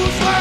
lose